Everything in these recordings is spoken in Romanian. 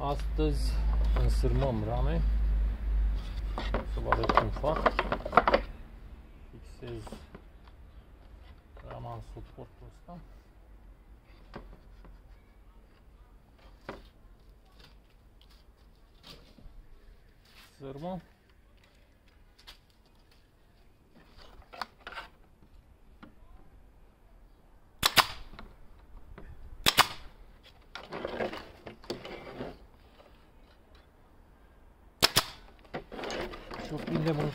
Astăzi însârmăm rame. Să vă arăt cum fac. Fixez rama în suportul ăsta. Sârmă. Și o prindem în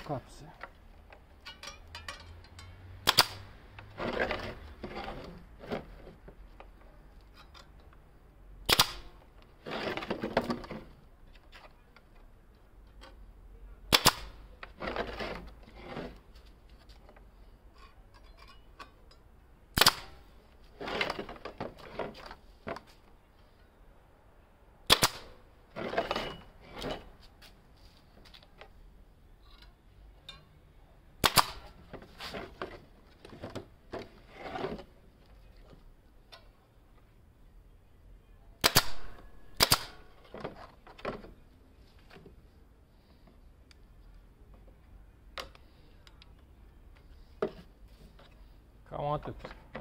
Cam atât.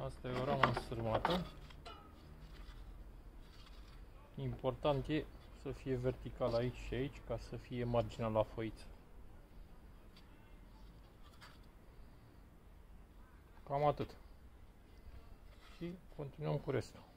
Asta e o ramă sârmată. Important e să fie vertical aici și aici ca să fie marginea la foiță. Cam atât. Și continuăm cu restul.